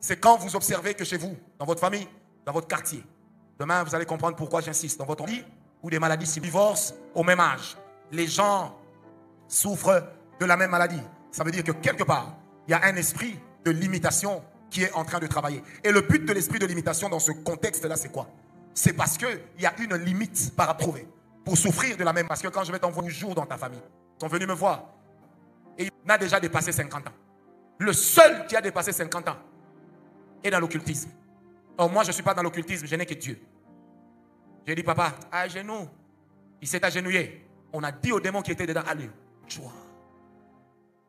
C'est quand vous observez que chez vous, dans votre famille, dans votre quartier, demain vous allez comprendre pourquoi j'insiste, dans votre vie, ou des maladies si divorcent au même âge, les gens souffrent de la même maladie. Ça veut dire que quelque part, il y a un esprit de limitation qui est en train de travailler. Et le but de l'esprit de limitation dans ce contexte-là, c'est quoi? C'est parce qu'il y a une limite par approuver pour souffrir de la même. Parce que quand je vais t'envoyer un jour dans ta famille, ils sont venus me voir et il a déjà dépassé 50 ans. Le seul qui a dépassé 50 ans est dans l'occultisme. Or, moi, je ne suis pas dans l'occultisme, je n'ai que Dieu. J'ai dit, papa, à genoux. Il s'est agenouillé. On a dit au démon qui était dedans, allez, joie.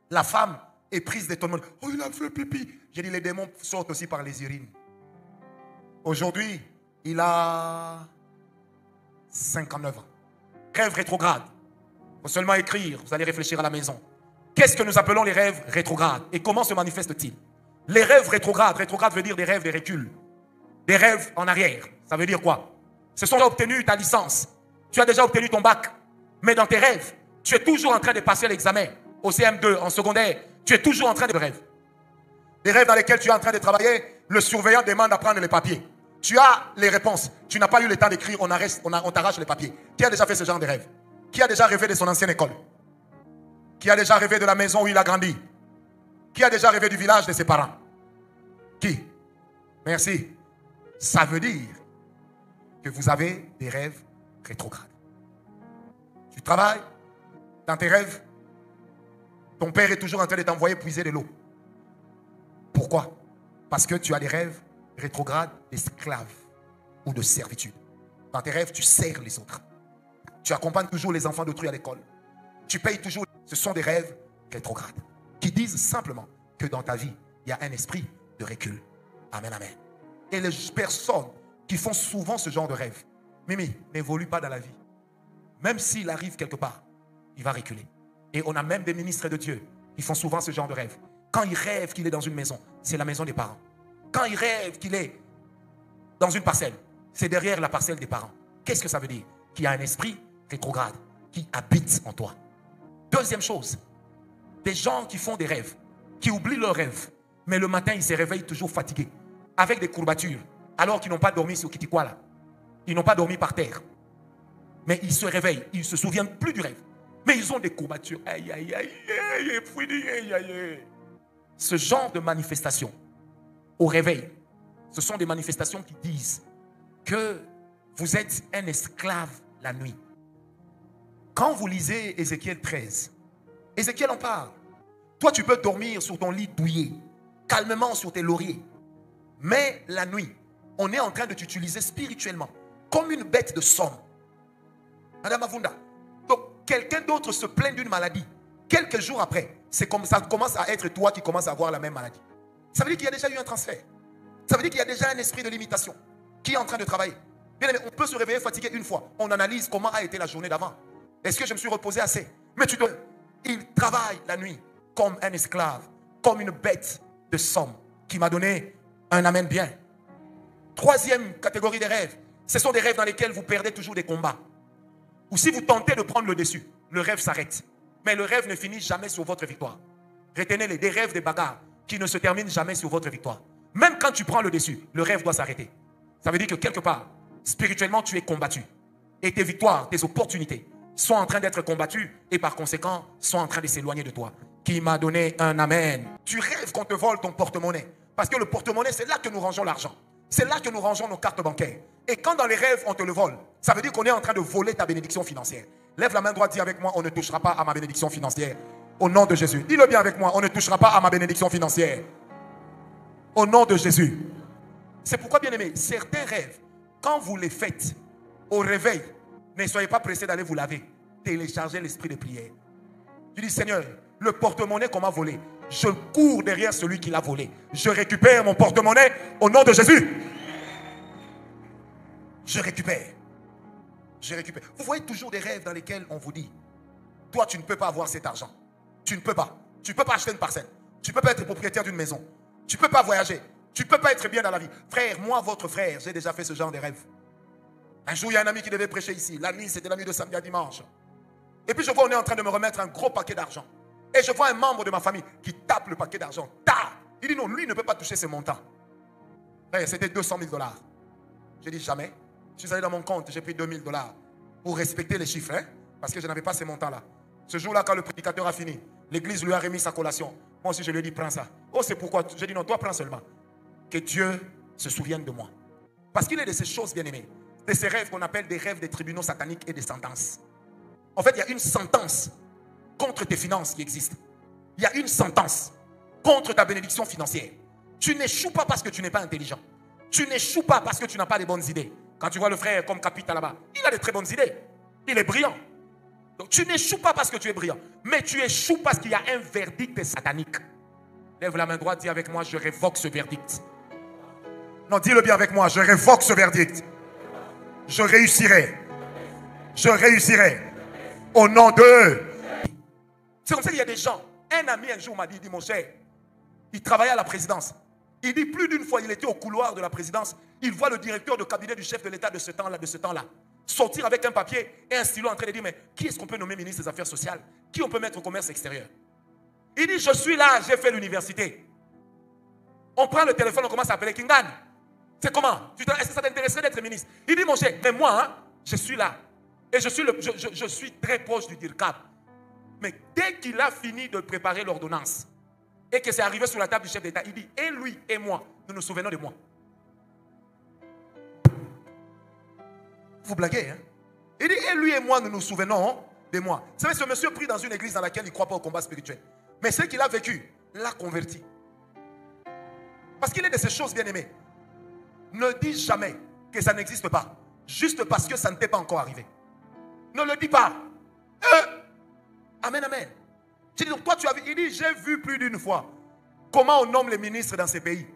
La femme est prise d'étonnement. Oh, il a fait pipi. J'ai dit, les démons sortent aussi par les urines. Aujourd'hui, il a 59 ans. Rêve rétrograde. Il faut seulement écrire, vous allez réfléchir à la maison. Qu'est-ce que nous appelons les rêves rétrogrades Et comment se manifestent-ils Les rêves rétrogrades, rétrograde veut dire des rêves, des reculs. Des rêves en arrière. Ça veut dire quoi? Ce sont obtenu ta licence. Tu as déjà obtenu ton bac. Mais dans tes rêves, tu es toujours en train de passer l'examen au CM2, en secondaire, tu es toujours en train de rêver. Des rêves dans lesquels tu es en train de travailler, le surveillant demande à prendre les papiers. Tu as les réponses. Tu n'as pas eu le temps d'écrire, on, on, t'arrache les papiers. Qui a déjà fait ce genre de rêve? Qui a déjà rêvé de son ancienne école? Qui a déjà rêvé de la maison où il a grandi? Qui a déjà rêvé du village de ses parents? Qui? Merci. Ça veut dire que vous avez des rêves rétrogrades. Tu travailles dans tes rêves, ton père est toujours en train de t'envoyer puiser de l'eau. Pourquoi? Parce que tu as des rêves rétrogrades d'esclaves ou de servitude. Dans tes rêves, tu sers les autres. Tu accompagnes toujours les enfants d'autrui à l'école. Tu payes toujours. Ce sont des rêves rétrogrades qui disent simplement que dans ta vie, il y a un esprit de recul. Amen, amen. Et les personnes qui font souvent ce genre de rêve, Mimi, n'évoluent pas dans la vie. Même s'il arrive quelque part, il va reculer. Et on a même des ministres de Dieu qui font souvent ce genre de rêve. Quand il rêve qu'il est dans une maison, c'est la maison des parents. Quand il rêve qu'il est dans une parcelle, c'est derrière la parcelle des parents. Qu'est-ce que ça veut dire? Qu'il y a un esprit rétrograde qui habite en toi. Deuxième chose, des gens qui font des rêves, qui oublient leurs rêves, mais le matin, ils se réveillent toujours fatigués, avec des courbatures, alors qu'ils n'ont pas dormi sur là. Ils n'ont pas dormi par terre. Mais ils se réveillent, ils ne se souviennent plus du rêve. Mais ils ont des courbatures. Ce genre de manifestation au réveil, ce sont des manifestations qui disent que vous êtes un esclave la nuit. Quand vous lisez Ézéchiel 13, Ézéchiel en parle. Toi, tu peux dormir sur ton lit douillet, calmement sur tes lauriers. Mais la nuit, on est en train de t'utiliser spirituellement comme une bête de somme. Madame Avunda, quelqu'un d'autre se plaint d'une maladie, quelques jours après, c'est comme ça commence à être toi qui commences à avoir la même maladie. Ça veut dire qu'il y a déjà eu un transfert. Ça veut dire qu'il y a déjà un esprit de limitation qui est en train de travailler. Bien on peut se réveiller fatigué une fois. On analyse comment a été la journée d'avant. Est-ce que je me suis reposé assez? Mais tu dois. Il travaille la nuit comme un esclave, comme une bête de somme qui m'a donné un amen bien. Troisième catégorie des rêves, ce sont des rêves dans lesquels vous perdez toujours des combats. Ou si vous tentez de prendre le dessus, le rêve s'arrête. Mais le rêve ne finit jamais sur votre victoire. Retenez-les, des rêves, des bagarres qui ne se terminent jamais sur votre victoire. Même quand tu prends le dessus, le rêve doit s'arrêter. Ça veut dire que quelque part, spirituellement, tu es combattu. Et tes victoires, tes opportunités sont en train d'être combattues et par conséquent sont en train de s'éloigner de toi. Qui m'a donné un amen. Tu rêves qu'on te vole ton porte-monnaie. Parce que le porte-monnaie, c'est là que nous rangeons l'argent. C'est là que nous rangeons nos cartes bancaires. Et quand dans les rêves, on te le vole, ça veut dire qu'on est en train de voler ta bénédiction financière. Lève la main droite, dis avec moi, on ne touchera pas à ma bénédiction financière. Au nom de Jésus. Dis-le bien avec moi, on ne touchera pas à ma bénédiction financière. Au nom de Jésus. C'est pourquoi, bien aimé, certains rêves, quand vous les faites au réveil, ne soyez pas pressés d'aller vous laver. Téléchargez l'esprit de prière. Tu dis, Seigneur, le porte-monnaie qu'on m'a volé, je cours derrière celui qui l'a volé. Je récupère mon porte-monnaie au nom de Jésus. Je récupère. Je récupère. Vous voyez toujours des rêves dans lesquels on vous dit, toi tu ne peux pas avoir cet argent. Tu ne peux pas. Tu ne peux pas acheter une parcelle. Tu ne peux pas être propriétaire d'une maison. Tu ne peux pas voyager. Tu ne peux pas être bien dans la vie. Frère, moi, votre frère, j'ai déjà fait ce genre de rêve. Un jour, il y a un ami qui devait prêcher ici. La nuit, c'était la nuit de samedi à dimanche. Et puis je vois, on est en train de me remettre un gros paquet d'argent. Et je vois un membre de ma famille qui tape le paquet d'argent. Ta Il dit non, lui ne peut pas toucher ce montant. C'était 200 000 dollars. J'ai dit jamais. Je suis allé dans mon compte, j'ai pris 2000 dollars pour respecter les chiffres, hein, parce que je n'avais pas ces montants-là. Ce jour-là, quand le prédicateur a fini, l'église lui a remis sa collation. Moi aussi, je lui ai dit, prends ça. Oh, c'est pourquoi? J'ai dit, non, toi, prends seulement. Que Dieu se souvienne de moi. Parce qu'il est de ces choses bien aimées, de ces rêves qu'on appelle des rêves des tribunaux sataniques et des sentences. En fait, il y a une sentence contre tes finances qui existe. Il y a une sentence contre ta bénédiction financière. Tu n'échoues pas parce que tu n'es pas intelligent. Tu n'échoues pas parce que tu n'as pas les bonnes idées. Quand tu vois le frère comme capital là-bas, il a des très bonnes idées. Il est brillant. Donc tu n'échoues pas parce que tu es brillant, mais tu échoues parce qu'il y a un verdict satanique. Lève la main droite, dis avec moi, je révoque ce verdict. Non, dis-le bien avec moi, je révoque ce verdict. Je réussirai. Je réussirai. Au nom de... C'est comme ça qu'il y a des gens. Un ami un jour m'a dit, dit mon cher, il travaillait à la présidence. Il dit plus d'une fois, il était au couloir de la présidence. Il voit le directeur de cabinet du chef de l'État de ce temps-là, de ce temps-là, sortir avec un papier et un stylo en train de dire, mais qui est-ce qu'on peut nommer ministre des Affaires sociales? Qui on peut mettre au commerce extérieur? Il dit, je suis là, j'ai fait l'université. On prend le téléphone, on commence à appeler Kingan. C'est comment? Est-ce que ça t'intéresserait d'être ministre? Il dit, mon cher, mais moi, hein, je suis là. Et je suis, très proche du DIRCAP. Mais dès qu'il a fini de préparer l'ordonnance et que c'est arrivé sur la table du chef d'État, il dit, et lui et moi, nous nous souvenons de moi. Vous blaguez, hein? Il dit, et lui et moi, nous nous souvenons de moi. Vous savez, ce monsieur pris dans une église dans laquelle il ne croit pas au combat spirituel. Mais ce qu'il a vécu l'a converti. Parce qu'il est de ces choses bien aimées. Ne dis jamais que ça n'existe pas. Juste parce que ça ne t'est pas encore arrivé. Ne le dis pas. Euh, amen, amen. toi, tu as vu. Il dit, j'ai vu plus d'une fois comment on nomme les ministres dans ces pays.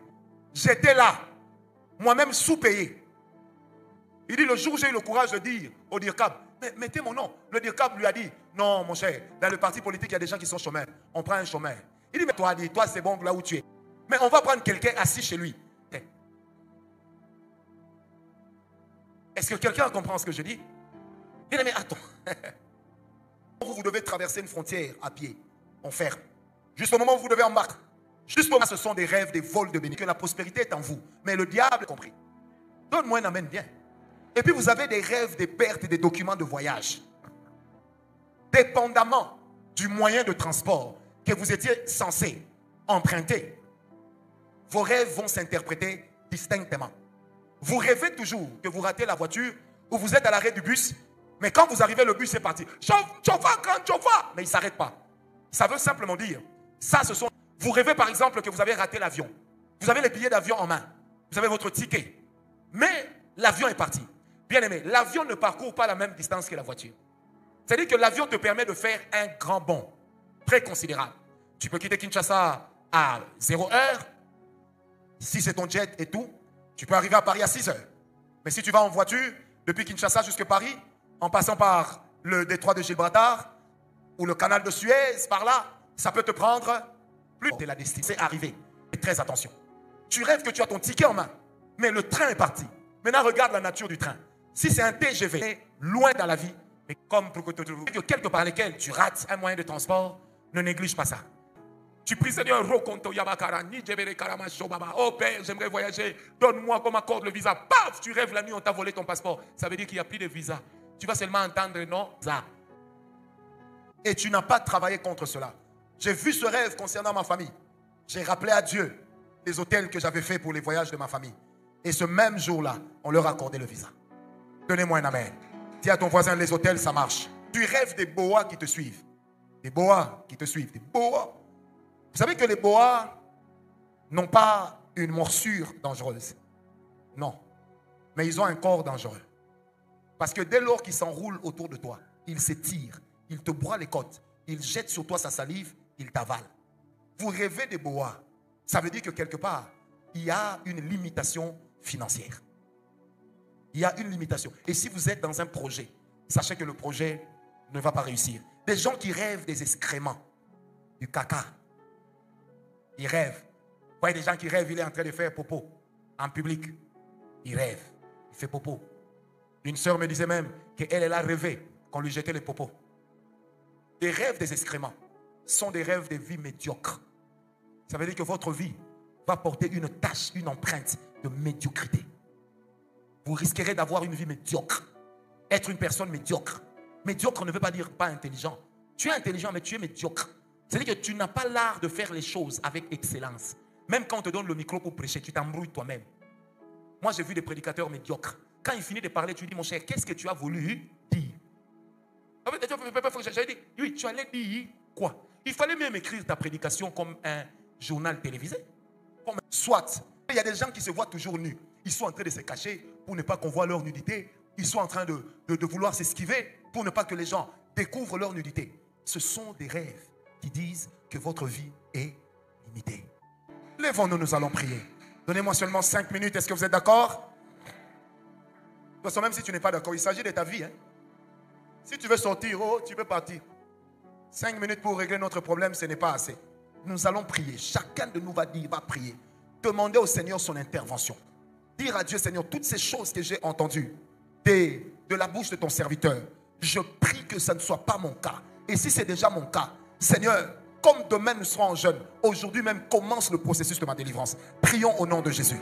J'étais là, moi-même sous-payé. Il dit, le jour où j'ai eu le courage de dire au DIRCAB, mettez mon nom. Le DIRCAB lui a dit, non, mon cher, dans le parti politique, il y a des gens qui sont chômeurs. On prend un chômeur. Il dit, mais toi, toi c'est bon là où tu es. Mais on va prendre quelqu'un assis chez lui. Est-ce que quelqu'un comprend ce que je dis? Dit, mais attends. vous, vous devez traverser une frontière à pied. On ferme. Juste au moment où vous devez embarquer. Juste au moment où ce sont des rêves, des vols de bénéfices. Que la prospérité est en vous. Mais le diable a compris. Donne-moi un amène bien. Et puis vous avez des rêves, des pertes et des documents de voyage. Dépendamment du moyen de transport que vous étiez censé emprunter, vos rêves vont s'interpréter distinctement. Vous rêvez toujours que vous ratez la voiture ou vous êtes à l'arrêt du bus, mais quand vous arrivez, le bus est parti. Chauffeur, grand chauffeur Mais il ne s'arrête pas. Ça veut simplement dire, ça ce sont... Vous rêvez par exemple que vous avez raté l'avion. Vous avez les billets d'avion en main. Vous avez votre ticket. Mais l'avion est parti. Bien aimé, l'avion ne parcourt pas la même distance que la voiture. C'est-à-dire que l'avion te permet de faire un grand bond, très considérable. Tu peux quitter Kinshasa à 0 heure, si c'est ton jet et tout. Tu peux arriver à Paris à 6 heures. Mais si tu vas en voiture, depuis Kinshasa jusqu'à Paris, en passant par le détroit de Gibraltar ou le canal de Suez par là, ça peut te prendre plus de la destinée. C'est arrivé. Et très attention. Tu rêves que tu as ton ticket en main, mais le train est parti. Maintenant, regarde la nature du train. Si c'est un TGV, loin dans la vie, mais comme pour que quelque part lesquels tu rates un moyen de transport, ne néglige pas ça. Tu pries Seigneur, Oh Père, j'aimerais voyager. Donne-moi comme accorde le visa. Paf, tu rêves la nuit, on t'a volé ton passeport. Ça veut dire qu'il n'y a plus de visa. Tu vas seulement entendre non, ça. Et tu n'as pas travaillé contre cela. J'ai vu ce rêve concernant ma famille. J'ai rappelé à Dieu les hôtels que j'avais fait pour les voyages de ma famille. Et ce même jour-là, on leur a accordé le visa. Donnez-moi un amen. Dis à ton voisin, les hôtels, ça marche. Tu rêves des boas qui te suivent. Des boas qui te suivent. Des boas. Vous savez que les boas n'ont pas une morsure dangereuse. Non. Mais ils ont un corps dangereux. Parce que dès lors qu'ils s'enroulent autour de toi, ils s'étirent, ils te broient les côtes, ils jettent sur toi sa salive, ils t'avalent. Vous rêvez des boas. Ça veut dire que quelque part, il y a une limitation financière. Il y a une limitation. Et si vous êtes dans un projet, sachez que le projet ne va pas réussir. Des gens qui rêvent des excréments, du caca, ils rêvent. Vous voyez des gens qui rêvent, il est en train de faire popo en public. Il rêve, il fait popo. Une sœur me disait même qu'elle, elle a rêvé qu'on lui jetait les popos. Les rêves des excréments sont des rêves de vie médiocres. Ça veut dire que votre vie va porter une tâche, une empreinte de médiocrité. Vous risquerez d'avoir une vie médiocre. Être une personne médiocre. Médiocre ne veut pas dire pas intelligent. Tu es intelligent, mais tu es médiocre. C'est-à-dire que tu n'as pas l'art de faire les choses avec excellence. Même quand on te donne le micro pour prêcher, tu t'embrouilles toi-même. Moi, j'ai vu des prédicateurs médiocres. Quand il finit de parler, tu dis, mon cher, qu'est-ce que tu as voulu dire? Oui, tu allais dire quoi? Il fallait même écrire ta prédication comme un journal télévisé. Soit, il y a des gens qui se voient toujours nus. Ils sont en train de se cacher pour ne pas qu'on voit leur nudité. Ils sont en train de, de vouloir s'esquiver pour ne pas que les gens découvrent leur nudité. Ce sont des rêves qui disent que votre vie est limitée. Lèvons-nous, nous allons prier. Donnez-moi seulement cinq minutes. Est-ce que vous êtes d'accord? Parce que même si tu n'es pas d'accord, il s'agit de ta vie. Hein. Si tu veux sortir, oh, tu peux partir. Cinq minutes pour régler notre problème, ce n'est pas assez. Nous allons prier. Chacun de nous va dire, va prier. Demander au Seigneur son intervention. Dire à Dieu, Seigneur, toutes ces choses que j'ai entendues de, de la bouche de ton serviteur. Je prie que ça ne soit pas mon cas. Et si c'est déjà mon cas, Seigneur, comme demain nous serons en jeûne, aujourd'hui même commence le processus de ma délivrance. Prions au nom de Jésus.